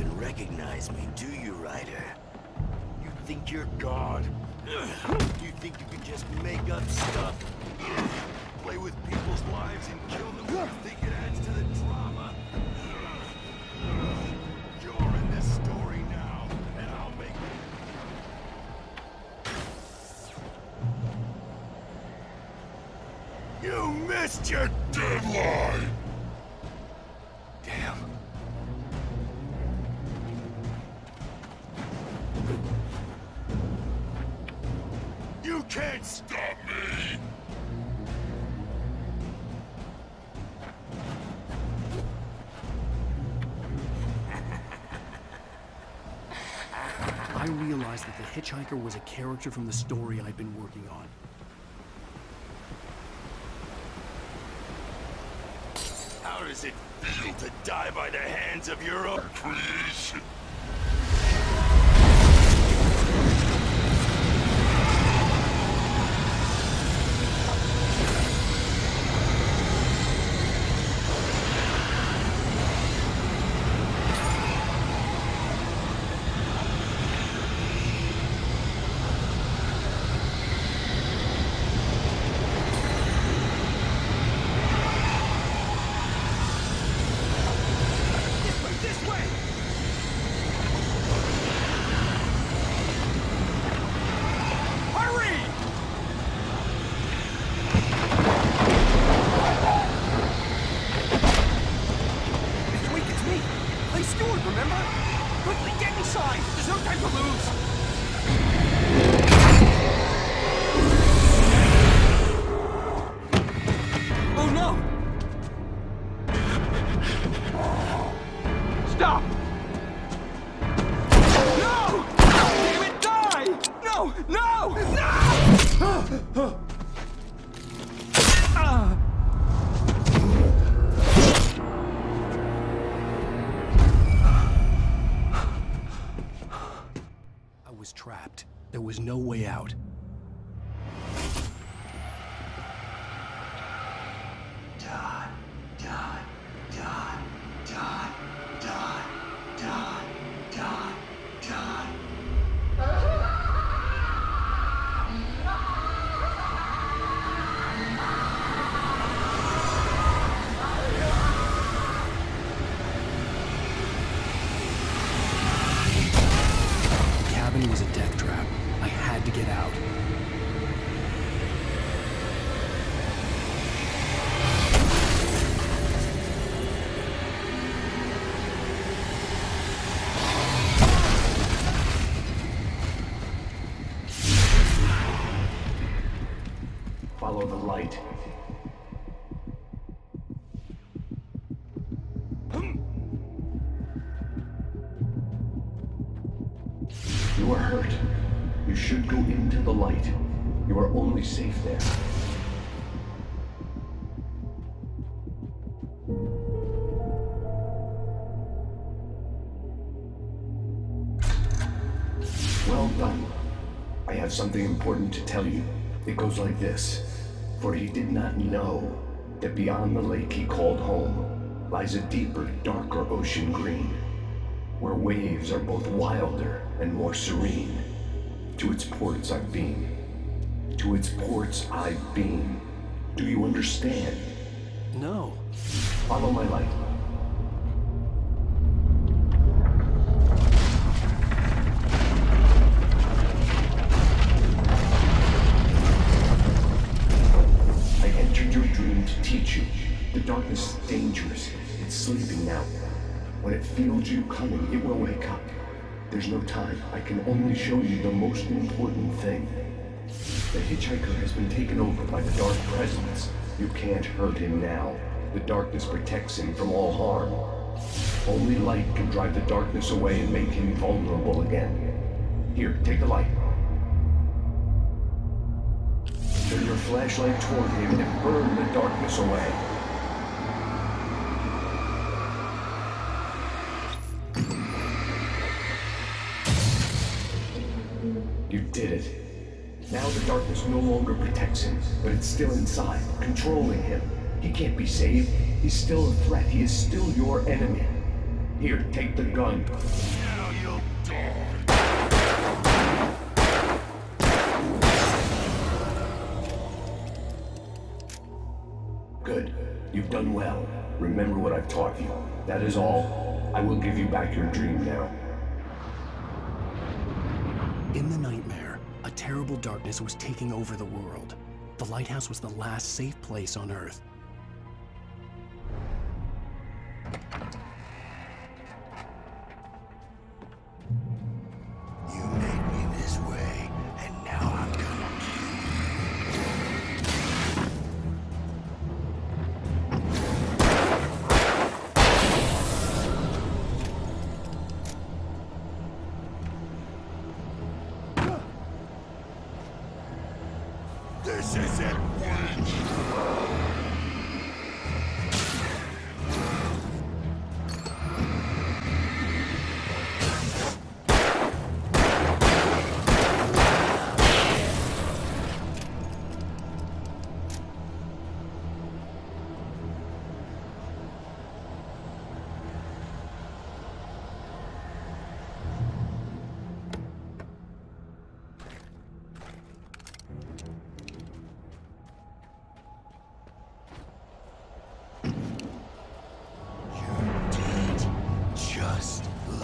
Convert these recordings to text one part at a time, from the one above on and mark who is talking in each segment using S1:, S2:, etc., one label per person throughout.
S1: even recognize me, do you, Ryder? You think you're God? You think you can just make up stuff? Play with people's lives and kill them you think it adds to the drama? You're in this story now, and I'll make You missed your deadline!
S2: Hitchhiker was a character from the story I'd been working on.
S1: How does it feel to die by the hands of your own creation?
S3: You are hurt. You should go into the light. You are only safe there. Well done. I have something important to tell you. It goes like this. For he did not know that beyond the lake he called home lies a deeper, darker ocean green, where waves are both wilder and more serene. To its ports I've been. To its ports I've been. Do you understand?
S2: No.
S3: Follow my light. I entered your dream to teach you. The darkness is dangerous. It's sleeping now. When it feels you coming, it will wake up. There's no time. I can only show you the most important thing. The hitchhiker has been taken over by the dark presence. You can't hurt him now. The darkness protects him from all harm. Only light can drive the darkness away and make him vulnerable again. Here, take the light. Turn your flashlight toward him and burn the darkness away. Did it. Now the darkness no longer protects him, but it's still inside, controlling him. He can't be saved. He's still a threat. He is still your enemy. Here, take the gun.
S1: Now you'll die.
S3: Good. You've done well. Remember what I've taught you. That is all. I will give you back your dream now.
S2: In the nightmare, a terrible darkness was taking over the world. The lighthouse was the last safe place on Earth.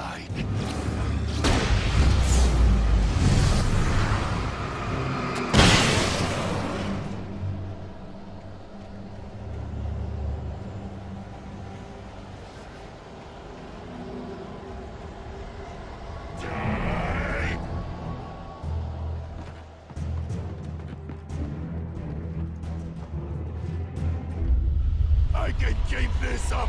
S1: Like. I can keep this up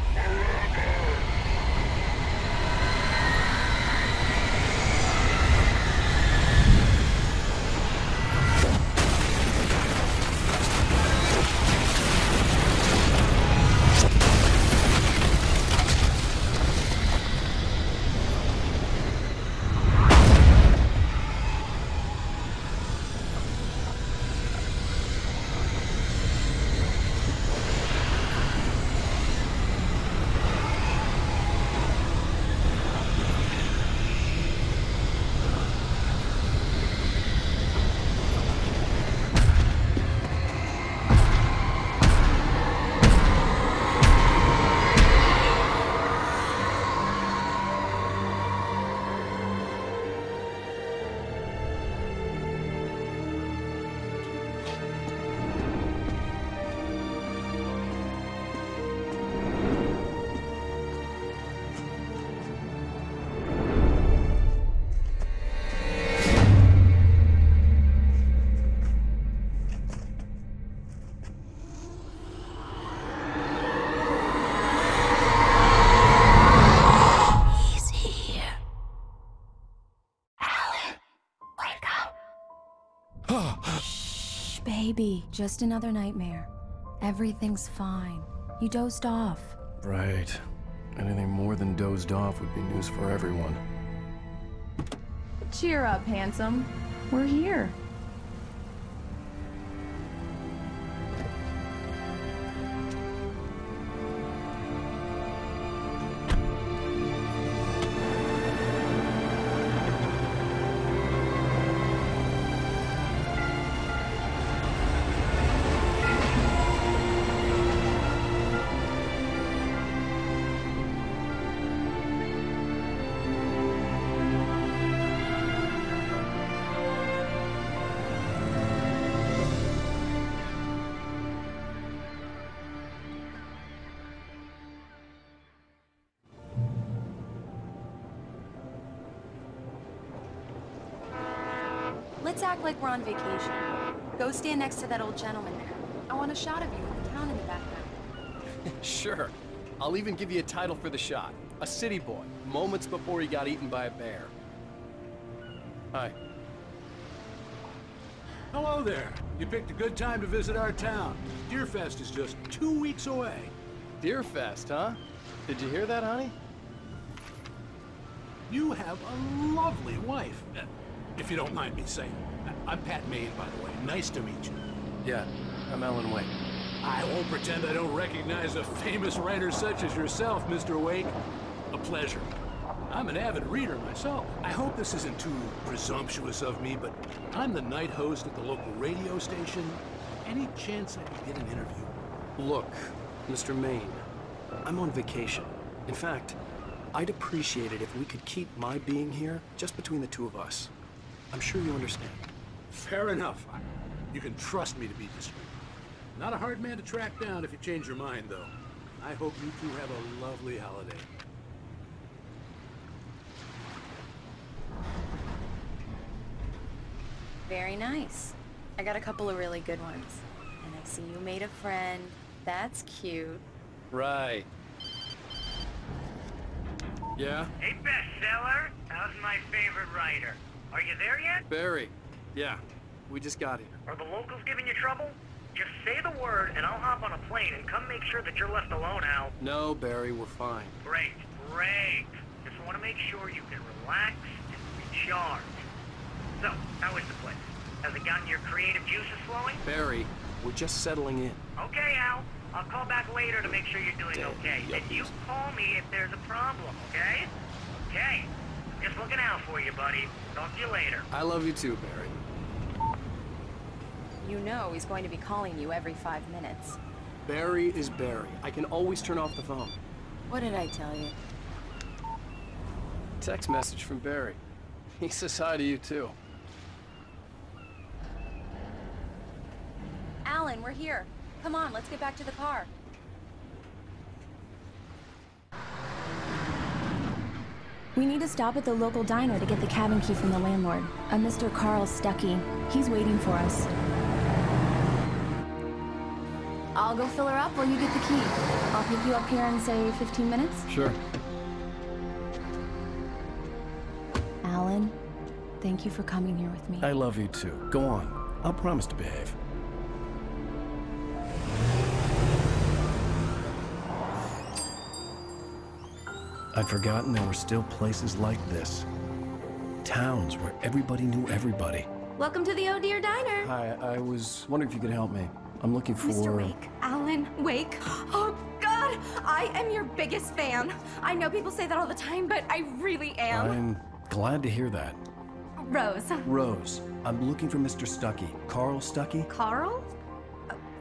S4: baby. Just another nightmare. Everything's fine. You dozed off.
S2: Right. Anything more than dozed off would be news for everyone.
S5: Cheer up, handsome. We're here.
S4: Act like we're on vacation. Go stand next to that old gentleman there. I want a shot of you with the town in the background.
S2: Sure. I'll even give you a title for the shot. A city boy, moments before he got eaten by a bear. Hi.
S6: Hello there. You picked a good time to visit our town. Deerfest is just two weeks away.
S2: Deerfest, huh? Did you hear that, honey?
S6: You have a lovely wife. If you don't mind me saying. I'm Pat Maine, by the way. Nice to meet you.
S2: Yeah, I'm Alan Wake.
S6: I won't pretend I don't recognize a famous writer such as yourself, Mr. Wake.
S7: A pleasure. I'm an avid reader myself. I hope this isn't too presumptuous of me, but I'm the night host at the local radio station. Any chance I could get an interview?
S2: Look, Mr. Maine, I'm on vacation. In fact, I'd appreciate it if we could keep my being here just between the two of us. I'm sure you understand.
S7: Fair enough. I, you can trust me to be discreet. Not a hard man to track down if you change your mind, though. I hope you two have a lovely holiday.
S8: Very nice. I got a couple of really good ones. And I see you made a friend. That's cute.
S2: Right. Yeah?
S9: Hey, bestseller. How's my favorite writer? Are you there yet?
S2: Barry. Yeah. We just got here.
S9: Are the locals giving you trouble? Just say the word, and I'll hop on a plane and come make sure that you're left alone, Al.
S2: No, Barry, we're fine.
S9: Great, great. Just want to make sure you can relax and recharge. So, how is the place? Has it gotten your creative juices flowing?
S2: Barry, we're just settling in.
S9: Okay, Al. I'll call back later to make sure you're doing
S2: Damn,
S9: okay.
S2: yep.
S9: And you call me if there's a problem, okay? Okay. Just looking out for you, buddy. Talk to you later.
S2: I love you too, Barry.
S8: You know he's going to be calling you every five minutes.
S2: Barry is Barry. I can always turn off the phone.
S8: What did I tell you?
S2: Text message from Barry. He says hi to you too.
S8: Alan, we're here. Come on, let's get back to the car.
S4: We need to stop at the local diner to get the cabin key from the landlord, a Mr. Carl Stuckey. He's waiting for us. I'll go fill her up while you get the key. I'll pick you up here in, say, 15 minutes.
S2: Sure.
S4: Alan, thank you for coming here with me.
S2: I love you too. Go on. I'll promise to behave. I'd forgotten there were still places like this. Towns where everybody knew everybody.
S10: Welcome to the Oh Dear Diner.
S2: Hi, I was wondering if you could help me. I'm looking for...
S10: Mr. Wake. Alan Wake. Oh, God! I am your biggest fan. I know people say that all the time, but I really am.
S2: I'm glad to hear that.
S10: Rose.
S2: Rose, I'm looking for Mr. Stuckey. Carl Stuckey?
S10: Carl?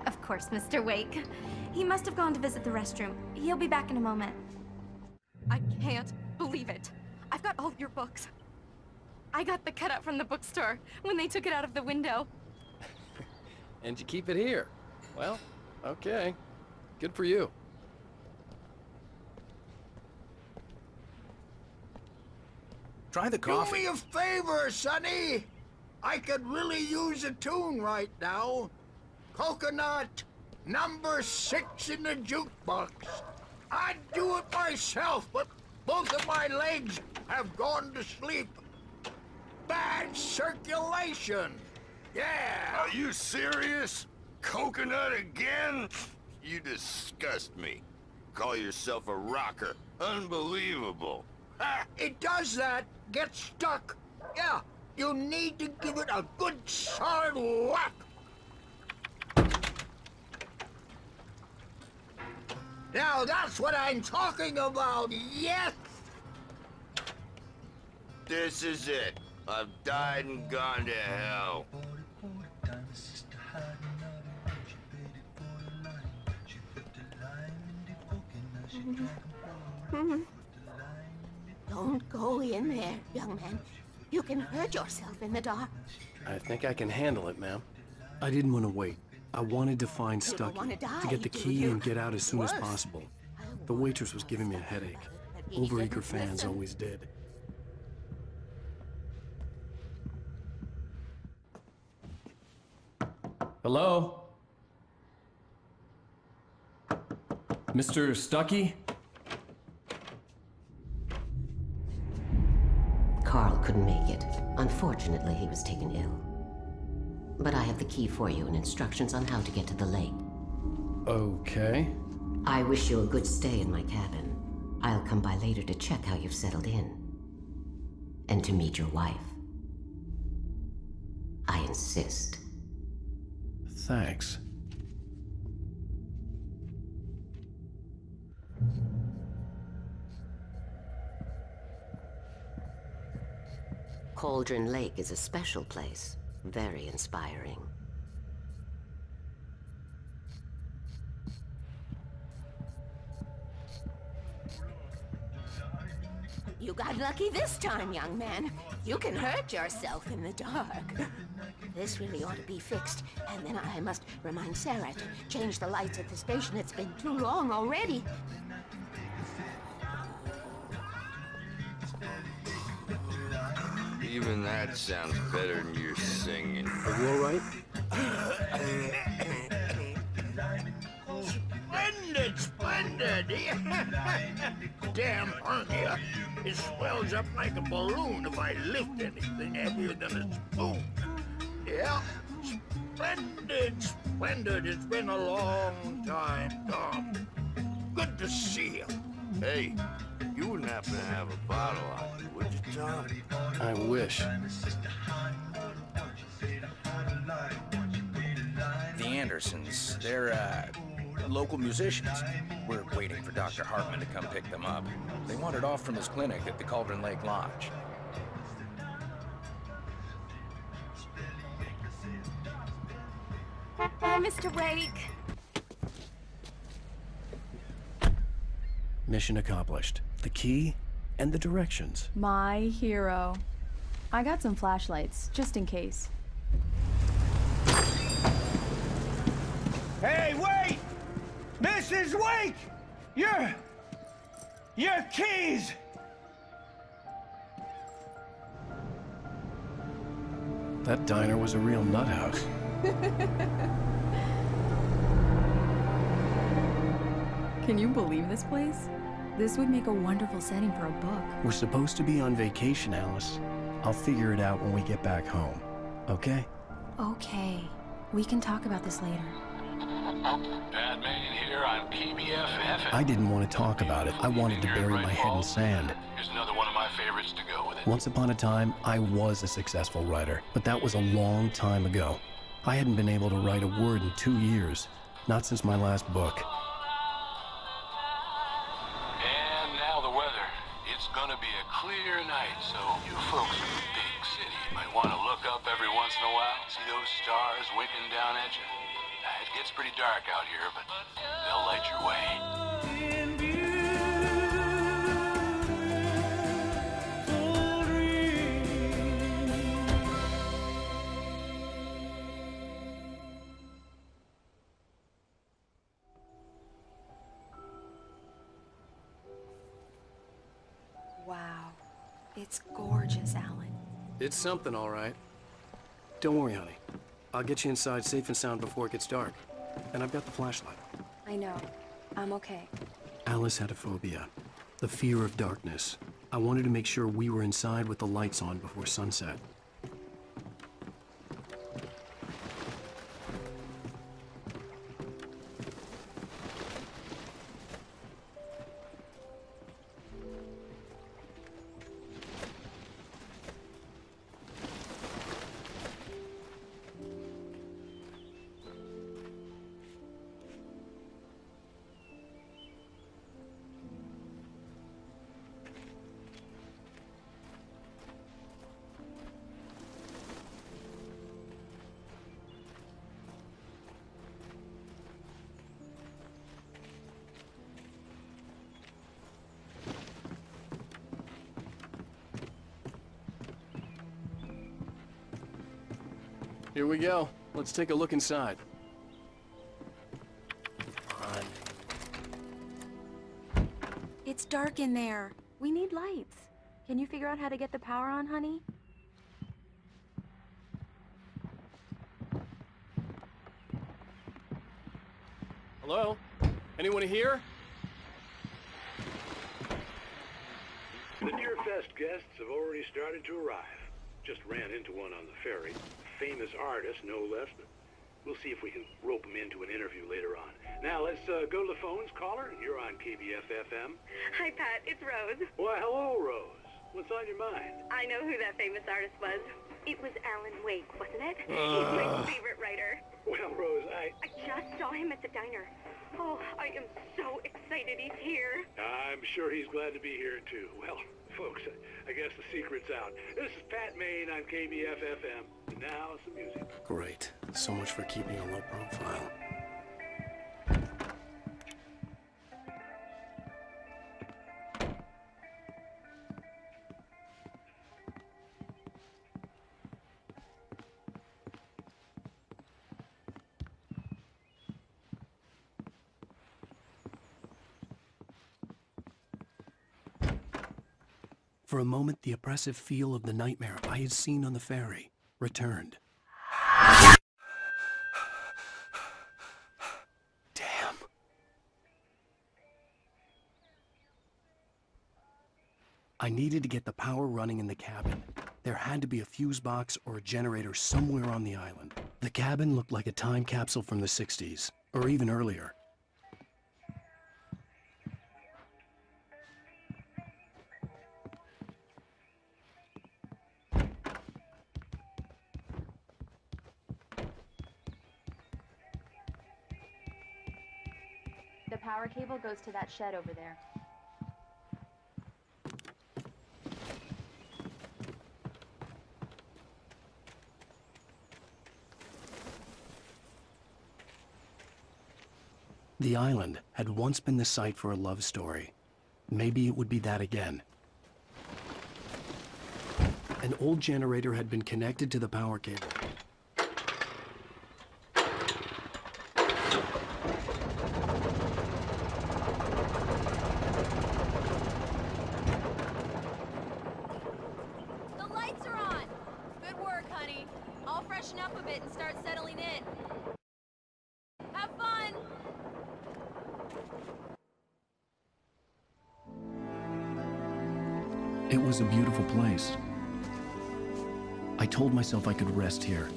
S10: Of course, Mr. Wake. He must have gone to visit the restroom. He'll be back in a moment. I can't believe it. I've got all your books. I got the cutout from the bookstore when they took it out of the window.
S2: And you keep it here. Well, okay. Good for you.
S7: Try the coffee.
S11: Do
S7: coffee.
S11: me a favor, Sonny. I could really use a tune right now. Coconut, number six in the jukebox. I'd do it myself, but both of my legs have gone to sleep. Bad circulation. Yeah.
S12: Are you serious? Coconut again? You disgust me. Call yourself a rocker. Unbelievable.
S11: Ah, it does that. Get stuck. Yeah, you need to give it a good solid whack. Now that's what I'm talking about, yes!
S12: This is it. I've died and gone to hell.
S13: Don't go in there, young man. You can hurt yourself in the dark.
S2: I think I can handle it, ma'am. I didn't want to wait. I wanted to find
S13: You don't
S2: Stuckey,
S13: wanna
S2: get the key and get out as soon as possible. The waitress was giving me a headache.
S13: But he
S2: Overeager fans always did. Hello? Mr. Stuckey?
S14: Carl couldn't make it. Unfortunately, he was taken ill but I have the key for you and instructions on how to get to the lake.
S2: Okay.
S14: I wish you a good stay in my cabin. I'll come by later to check how you've settled in. And to meet your wife. I insist.
S2: Thanks.
S14: Cauldron Lake is a special place. Very inspiring.
S13: You got lucky this time, young man. You can hurt yourself in the dark. This really ought to be fixed, and then I must remind Sarah to change the lights at the station. It's been too long already.
S12: Even that sounds better than your singing.
S2: Are you all right?
S11: Splendid, splendid! Damn hernia. It swells up like a balloon if I lift anything heavier than a spoon. Yeah, splendid, splendid. It's been a long time, Tom. Good to see you.
S12: Hey, you wouldn't happen to have a bottle on you, would you, Tom?
S2: I wish.
S15: The Andersons, they're, uh, local musicians. We're waiting for Dr. Hartman to come pick them up. They wandered off from his clinic at the Cauldron Lake Lodge.
S10: Hi, Mr. Wake.
S2: Mission accomplished. The key and the directions.
S4: My hero. I got some flashlights, just in case.
S1: Hey, wait! Mrs. Wake! Your... Your keys!
S2: That diner was a real nut house.
S4: Can you believe this place? This would make a wonderful setting for a book.
S2: We're supposed to be on vacation, Alice. I'll figure it out when we get back home. Okay?
S4: Okay. We can talk about this later.
S7: Pat Maine here on KBF
S2: I didn't want to talk about it. I wanted to bury my head in sand.
S7: Here's another one of my favorites to go with it.
S2: Once upon a time, I was a successful writer, but that was a long time ago. I hadn't been able to write a word in two years. Not since my last book.
S7: Stars winking down at you. It gets pretty dark out here, but they'll light your way.
S8: Wow. It's gorgeous, Alan.
S2: It's something, all right. Don't worry, honey. I'll get you inside safe and sound before it gets dark. And I've got the flashlight.
S8: I know. I'm okay.
S2: Alice had a phobia. The fear of darkness. I wanted to make sure we were inside with the lights on before sunset. Here we go. Let's take a look inside. On.
S8: It's dark in there. We need lights. Can you figure out how to get the power on, honey?
S2: Hello? Anyone here?
S16: The Deerfest guests have already started to arrive. Just ran into one on the ferry. Famous artist, no less, but we'll see if we can rope him into an interview later on. Now, let's uh, go to the phones. Caller, you're on KBFFM.
S17: Hi, Pat. It's Rose.
S16: Why, hello, Rose. What's on your mind?
S17: I know who that famous artist was. It was Alan Wake, wasn't it? Ah.
S16: He's
S17: my favorite writer.
S16: Well, Rose, I...
S17: I just saw him at the diner. Oh, I am so excited he's here.
S16: I'm sure he's glad to be here, too. Well, folks, I guess the secret's out. This is Pat Maine on KBF-FM. And now, some music.
S2: Great. So much for keeping a low profile. A moment, the oppressive feel of the nightmare I had seen on the ferry returned. Damn. I needed to get the power running in the cabin. There had to be a fuse box or a generator somewhere on the island. The cabin looked like a time capsule from the 60s, or even earlier.
S8: The power cable goes to that shed over there.
S2: The island had once been the site for a love story. Maybe it would be that again. An old generator had been connected to the power cable. Rest here,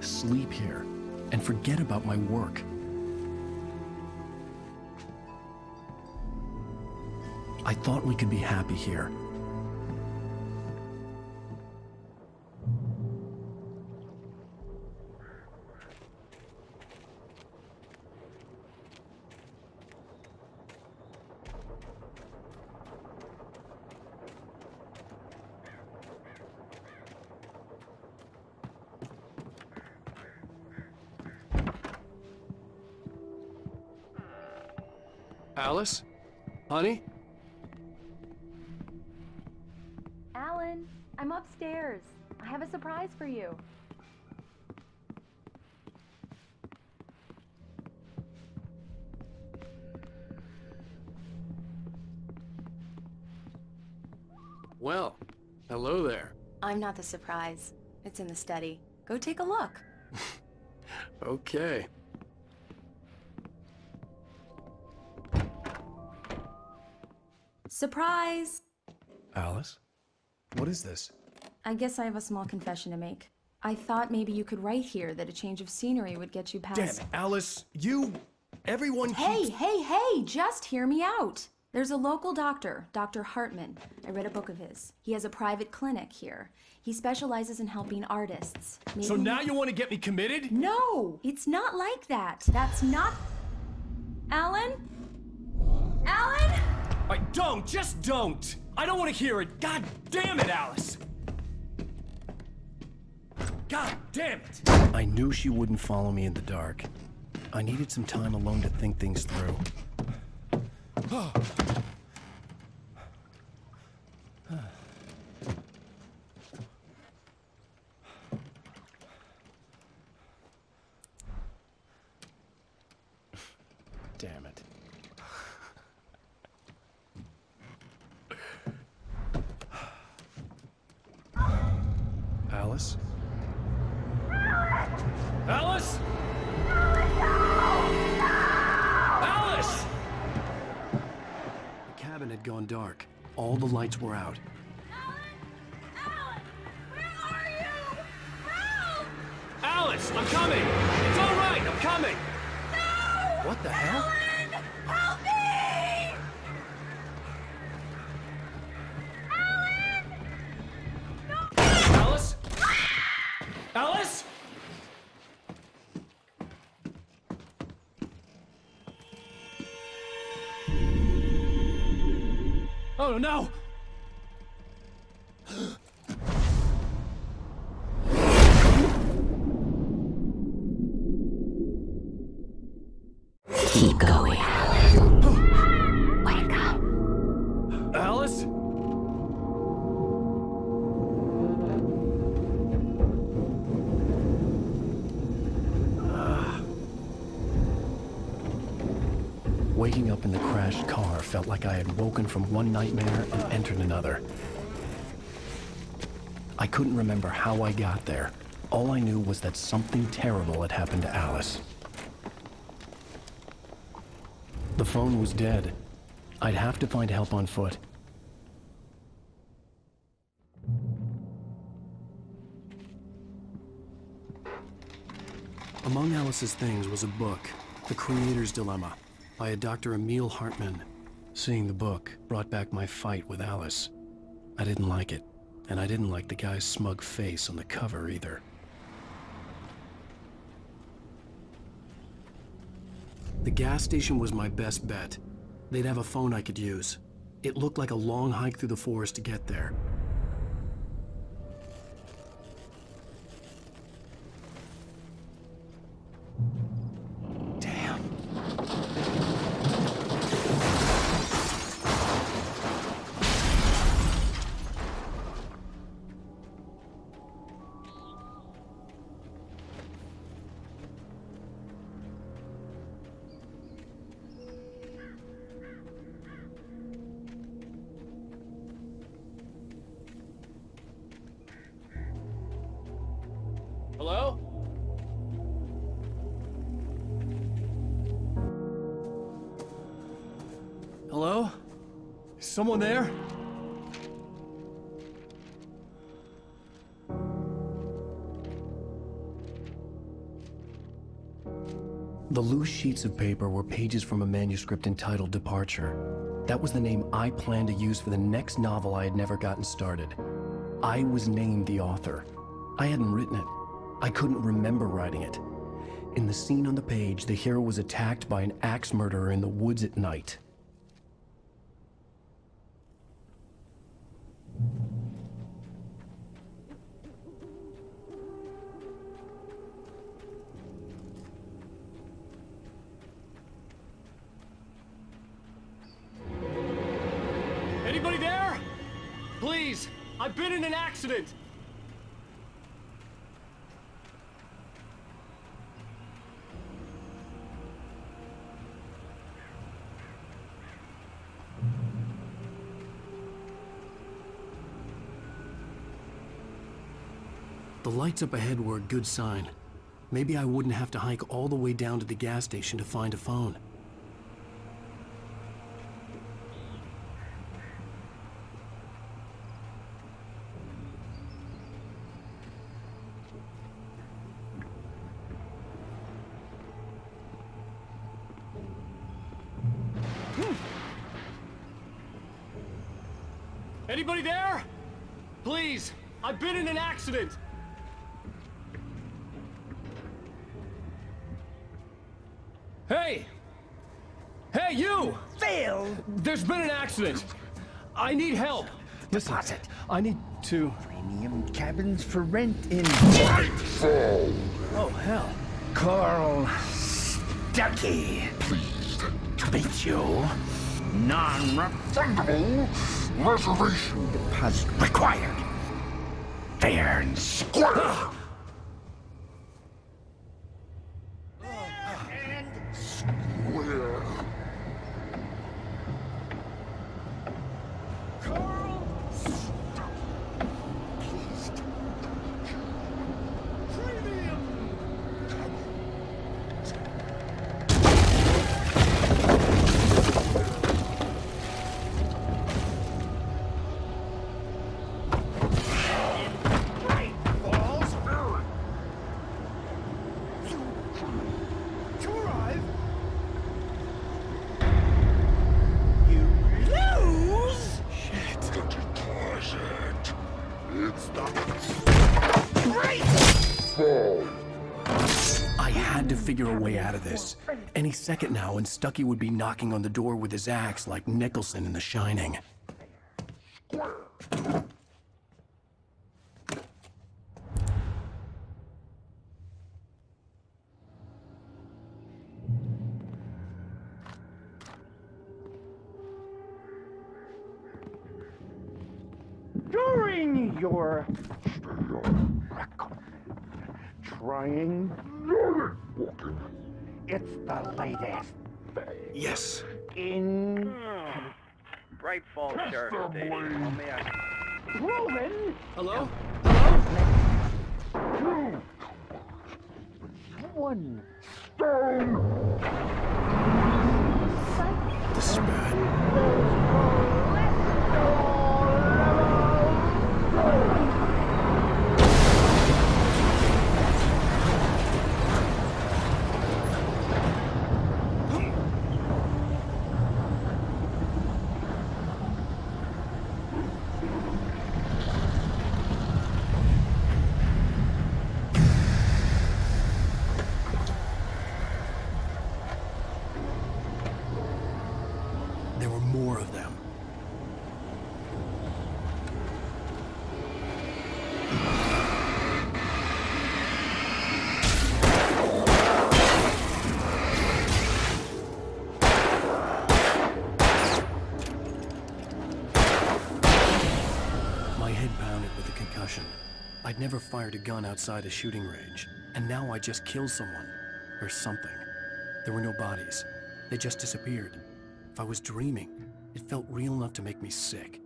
S2: sleep here, and forget about my work. I thought we could be happy here.
S8: Alan, I'm upstairs. I have a surprise for you.
S2: Well, hello there.
S8: I'm not the surprise. It's in the study. Go take a look.
S2: Okay.
S4: Surprise!
S2: Alice? What is this?
S4: I guess I have a small confession to make. I thought maybe you could write here that a change of scenery would get you past.
S2: Damn it, Alice, you. Everyone
S4: Hey,
S2: keeps-
S4: hey, hey, just hear me out. There's a local doctor, Dr. Hartman. I read a book of his. He has a private clinic here. He specializes in helping artists.
S2: So
S4: Maybe-
S2: now you want to get me committed?
S4: No, it's not like that. That's not. Alan? Alan?
S2: I don't, just don't. I don't want to hear it. God damn it, Alice. God damn it. I knew she wouldn't follow me in the dark. I needed some time alone to think things through. had gone dark. All the lights were out. Alice, I'm coming! It's all right, I'm coming! No! What the hell? No! I had woken from one nightmare and entered another. I couldn't remember how I got there. All I knew was that something terrible had happened to Alice. The phone was dead. I'd have to find help on foot. Among Alice's things was a book, The Creator's Dilemma, by a Dr. Emil Hartman. Seeing the book brought back my fight with Alice. I didn't like it, and I didn't like the guy's smug face on the cover either. The gas station was my best bet. They'd have a phone I could use. It looked like a long hike through the forest to get there. Of paper were pages from a manuscript entitled Departure. That was the name I planned to use for the next novel I had never gotten started. I was named the author. I hadn't written it. I couldn't remember writing it. In the scene on the page, the hero was attacked by an axe murderer in the woods at night. Anybody there? Please, I've been in an accident. The lights up ahead were a good sign. Maybe I wouldn't have to hike all the way down to the gas station to find a phone. I need to...
S1: Premium cabins for rent in
S2: Oh, hell.
S1: Carl Stuckey. Pleased to meet you. Non-refundable reservation deposit required. Fair and square. Ah! and square. Carl
S2: figure a way out of this. Any second now, and Stuckey would be knocking on the door with his axe like Nicholson in The Shining.
S1: During your trying it's the latest
S2: Yes.
S1: in hmm.
S18: Bright Falls Sheriff Station. How may I...
S1: proven
S19: Hello?
S1: Two. One stone.
S2: This is bad. There were more of them. My head pounded with a concussion. I'd never fired a gun outside a shooting range, and now I just killed someone. Or something. There were no bodies. They just disappeared. If I was dreaming, it felt real enough to make me sick.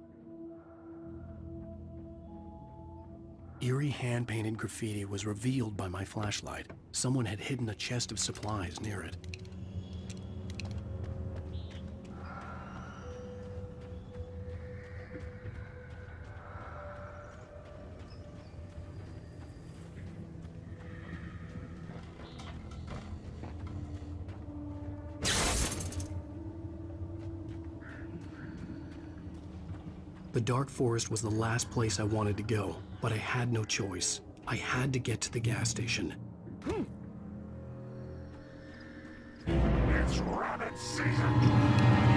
S2: Eerie hand-painted graffiti was revealed by my flashlight. Someone had hidden a chest of supplies near it. The Dark Forest was the last place I wanted to go, but I had no choice. I had to get to the gas station. Hmm.
S20: It's rabbit season.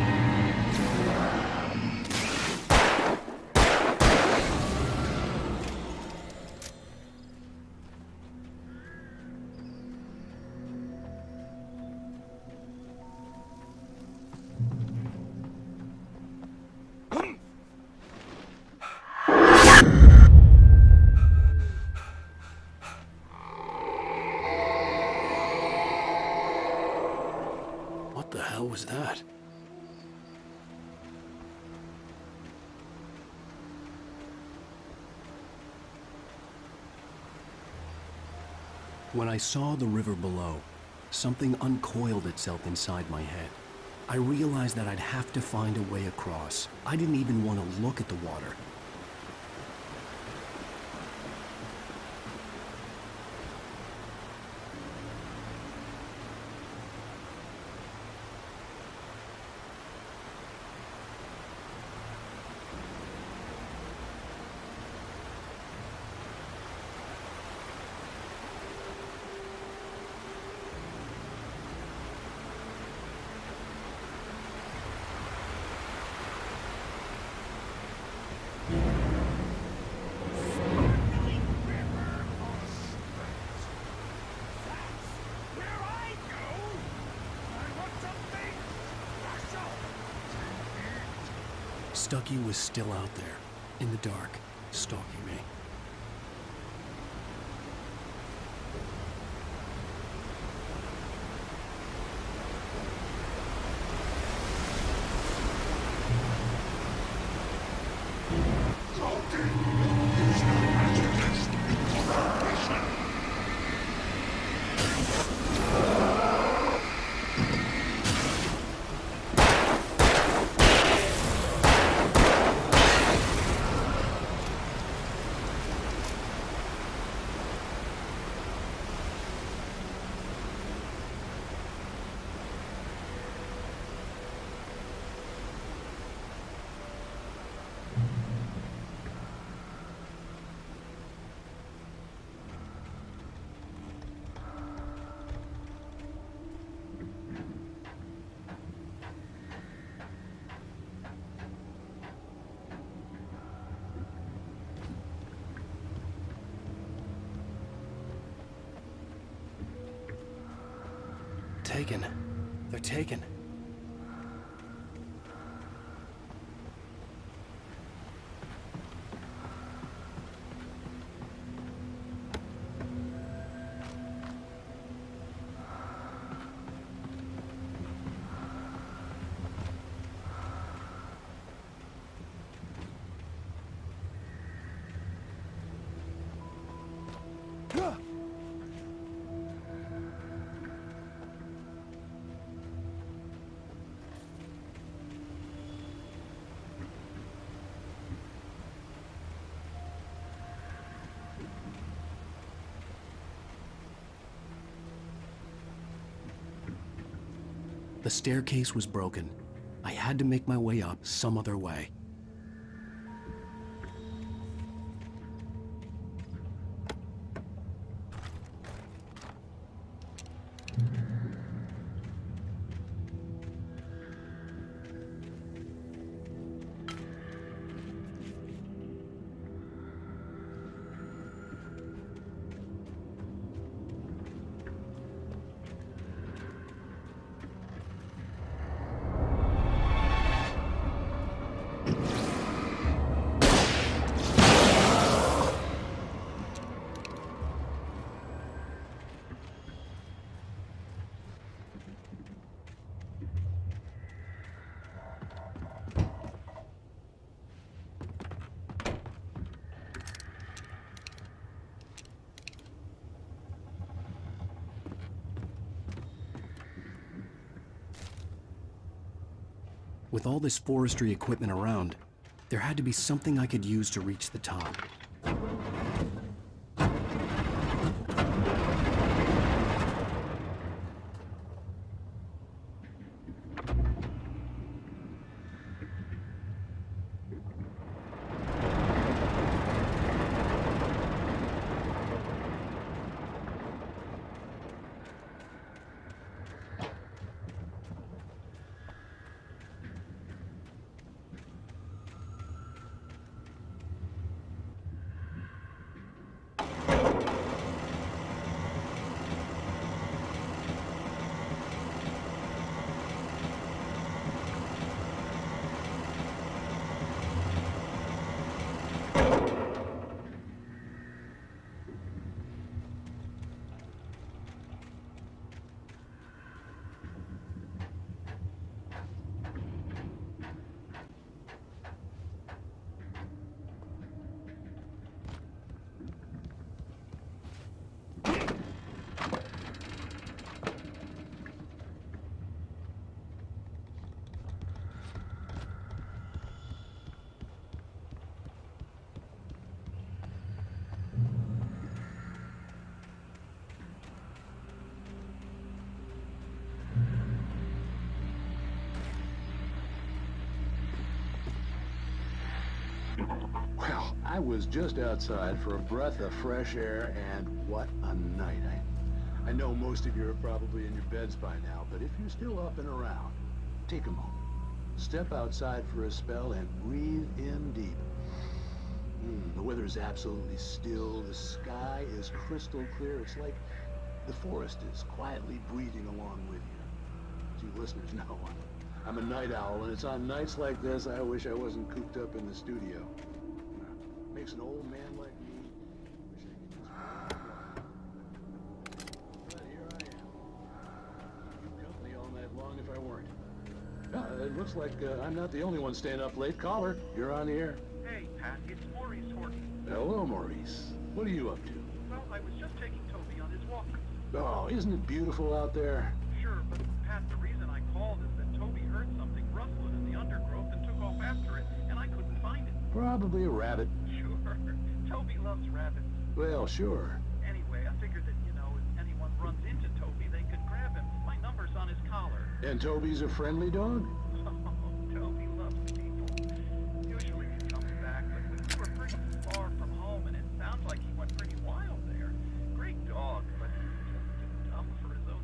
S19: When I saw the river below, something uncoiled itself inside my head. I realized that I'd have to find a way across. I didn't even want to look at the water. Stucky was still out there, in the dark, stalking
S2: taken. They're taken. The staircase was broken. I had to make my way up some other way. All this forestry equipment around, there had to be something I could use to reach the top.
S6: Well, I was just outside for a breath of fresh air, and what a night. I, I know most of you are probably in your beds by now, but if you're still up and around, take a moment. Step outside for a spell and breathe in deep. Mm, the weather is absolutely still. The sky is crystal clear. It's like the forest is quietly breathing along with you. As you listeners know, I'm, I'm a night owl, and it's on nights like this I wish I wasn't cooped up in the studio. Makes an old man like me wish I could just But here I am. Company all night long if I weren't. Uh, it looks like uh, I'm not the only one staying up late. Caller, you're on the air.
S21: Hey, Pat, it's Maurice Horton.
S6: Hello, Maurice. What are you up to?
S21: Well, I was just taking Toby on his walk.
S6: Oh, isn't it beautiful out there?
S21: Sure, but Pat, the reason I called is that Toby heard something rustling in the undergrowth and took off after it, and I couldn't find it.
S6: Probably a rabbit.
S21: Toby loves rabbits.
S6: Well, sure.
S21: Anyway, I figured that, you know, if anyone runs into Toby, they could grab him. My number's on his collar.
S6: And Toby's a friendly dog?
S21: Oh, Toby loves people. Usually he comes back, but we were pretty far from home, and it sounds like he went pretty wild there. Great dog, but just too dumb for his own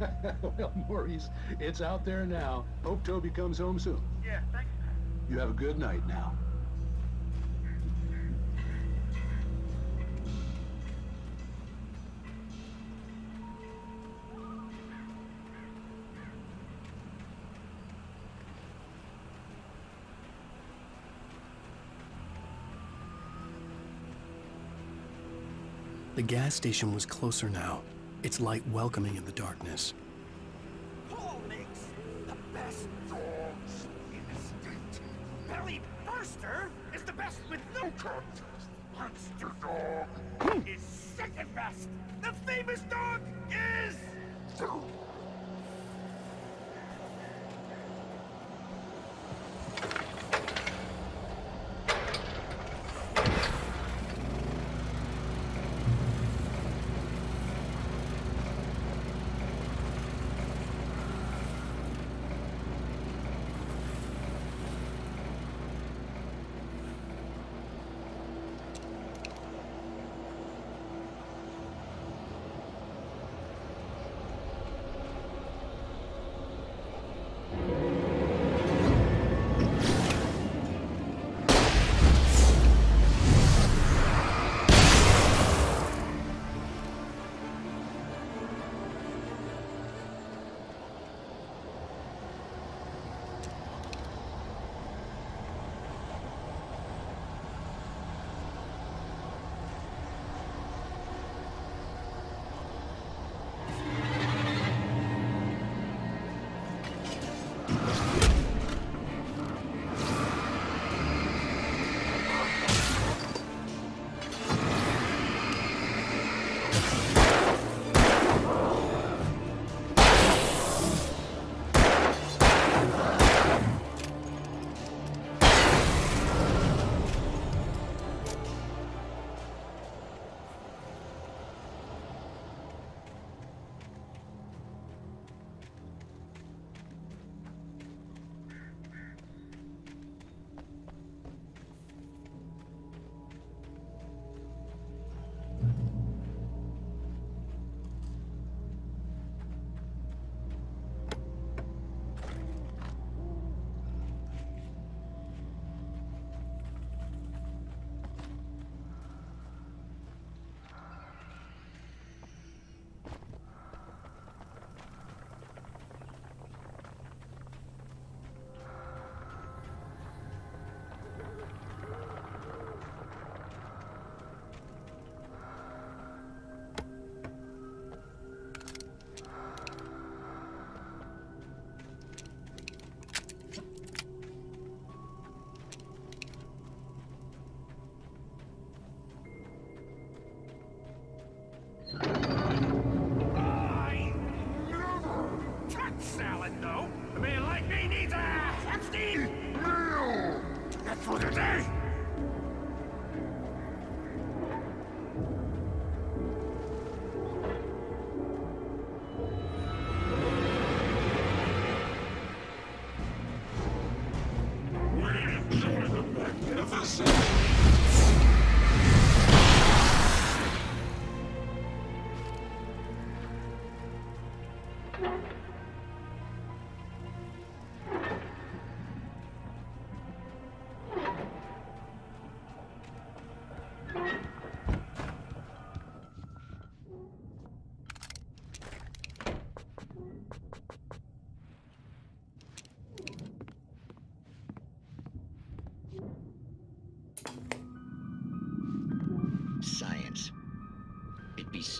S21: good.
S6: well, Maurice, it's out there now. Hope Toby comes home soon.
S21: Yeah, thanks, Pat.
S6: You have a good night now.
S2: The gas station was closer now, its light welcoming in the darkness.
S1: Paul makes the best dogs in the state. Belly Burster is the best with no contest. Monster Dog is second best. The famous dog is...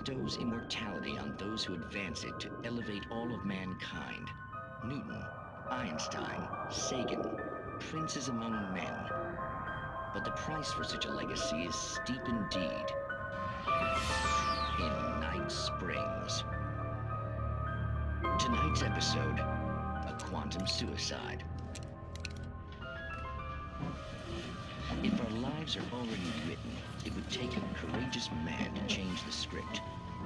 S22: bestows immortality on those who advance it to elevate all of mankind. Newton, Einstein, Sagan, princes among men. But the price for such a legacy is steep indeed. In Night Springs. Tonight's episode, a quantum suicide. If our lives are already written, it would take a courageous man to change the script.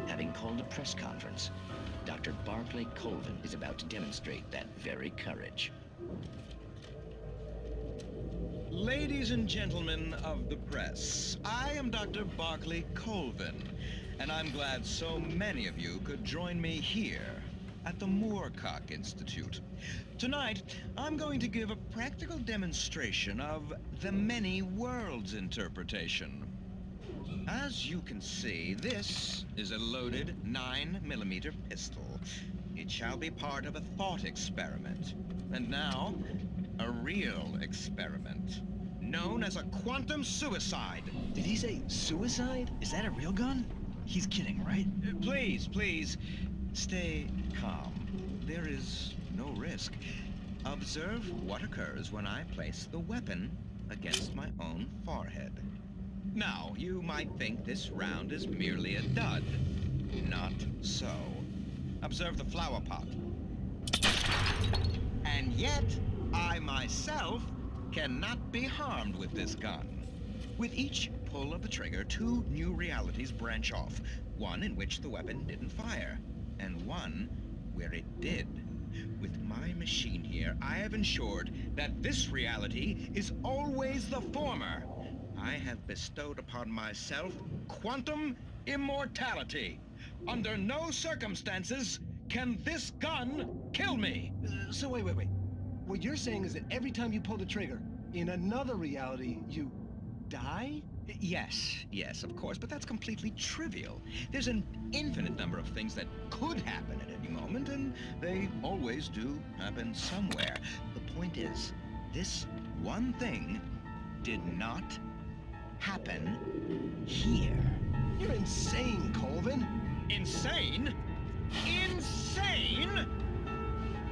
S22: Having called a press conference, Dr. Barclay Colvin is about to demonstrate that very courage.
S23: Ladies and gentlemen of the press, I am Dr. Barclay Colvin, and I'm glad so many of you could join me here at the Moorcock Institute. Tonight, I'm going to give a practical demonstration of the many worlds interpretation. As you can see, this is a loaded 9mm pistol. It shall be part of a thought experiment. And now, a real experiment, known as a quantum suicide.
S22: Did he say suicide? Is that a real gun?
S23: He's kidding, right? Uh, Please, please, stay calm. There is no risk. Observe what occurs when I place the weapon against my own forehead. Now, you might think this round is merely a dud. Not so. Observe the flower pot. And yet, I myself cannot be harmed with this gun. With each pull of the trigger, two new realities branch off. One in which the weapon didn't fire, and one where it did. With my machine here, I have ensured that this reality is always the former. I have bestowed upon myself quantum immortality. Under no circumstances can this gun kill me.
S24: Uh, so wait, wait, wait. What you're saying is that every time you pull the trigger, in another reality, you die?
S23: Yes, yes, of course, but that's completely trivial. There's an infinite number of things that could happen at any moment, and they always do happen somewhere. The point is, this one thing did not happen here.
S24: You're insane, Colvin.
S23: Insane? Insane?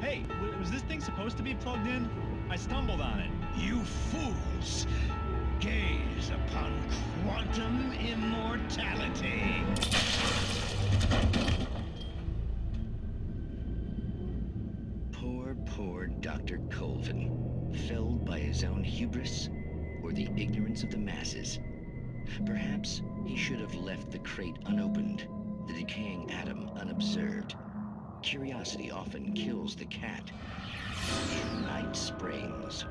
S25: Hey, was this thing supposed to be plugged in? I stumbled on it.
S23: You fools! Gaze upon quantum immortality.
S1: Poor, poor Dr. Colvin, felled by his own hubris or the ignorance of the masses. Perhaps he should have left the crate unopened, the decaying atom unobserved. Curiosity often kills the cat. Night Springs.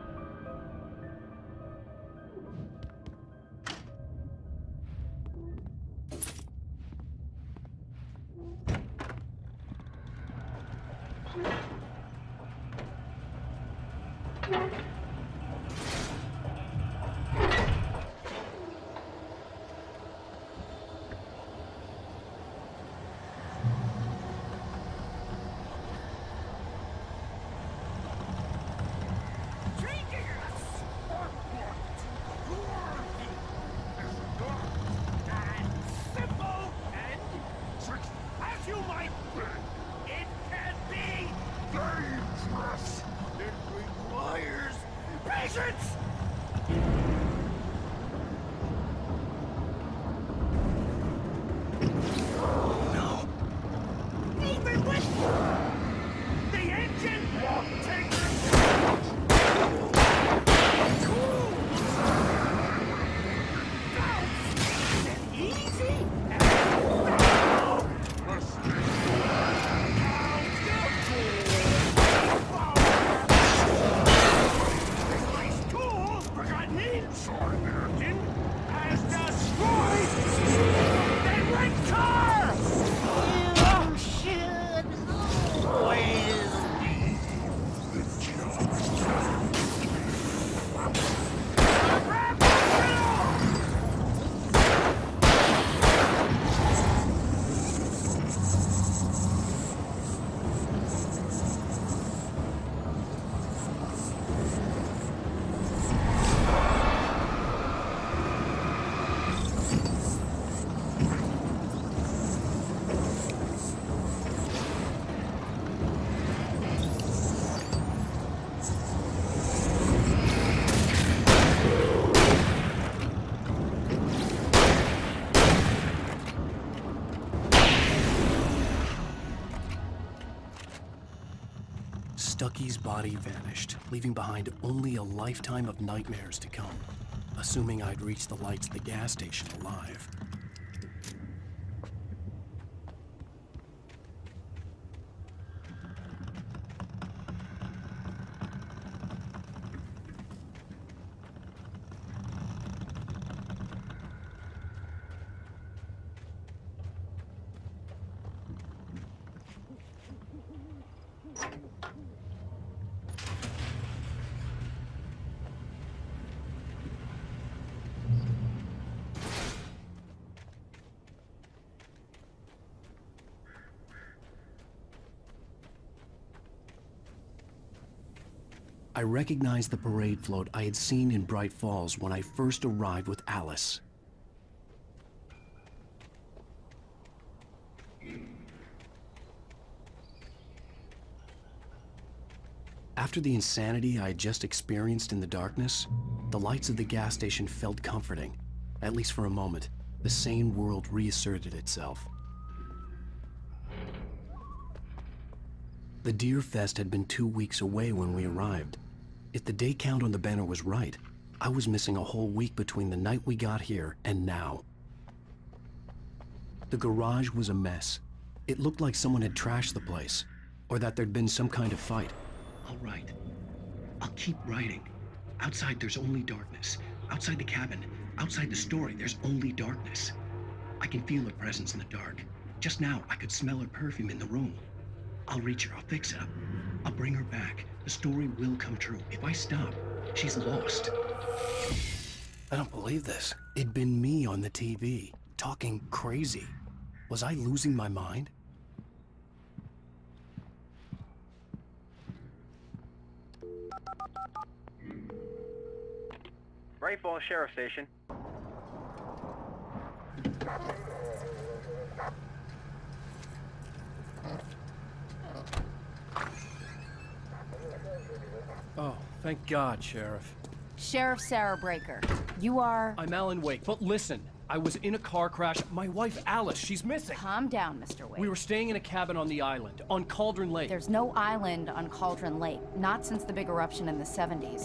S2: Stucky's body vanished, leaving behind only a lifetime of nightmares to come, assuming I'd reach the lights at the gas station alive. recognized the parade float I had seen in Bright Falls when I first arrived with Alice. After the insanity I had just experienced in the darkness, the lights of the gas station felt comforting. At least for a moment, the sane world reasserted itself. The Deer Fest had been two weeks away when we arrived. If the day count on the banner was right, I was missing a whole week between the night we got here and now. The garage was a mess. It looked like someone had trashed the place, or that there'd been some kind of fight. I'll. I'll keep writing. Outside, there's only darkness. Outside the cabin, outside the story, there's only darkness. I can feel her presence in the dark. Just now, I could smell her perfume in the room. I'll reach her. I'll fix it up. I'll bring her back. The story will come true. If I stop, she's lost. I don't believe this. It'd been me on the TV, talking crazy. Was I losing my mind?
S9: Bright Falls Sheriff Station.
S2: Oh, thank God, Sheriff.
S26: Sheriff Sarah Breaker. You are...
S2: I'm Alan Wake, but listen. I was in a car crash. My wife, Alice, she's missing.
S26: Calm down, Mr. Wake.
S2: We were staying in a cabin on the island, on Cauldron Lake.
S26: There's no island on Cauldron Lake, not since the big eruption in the 70s.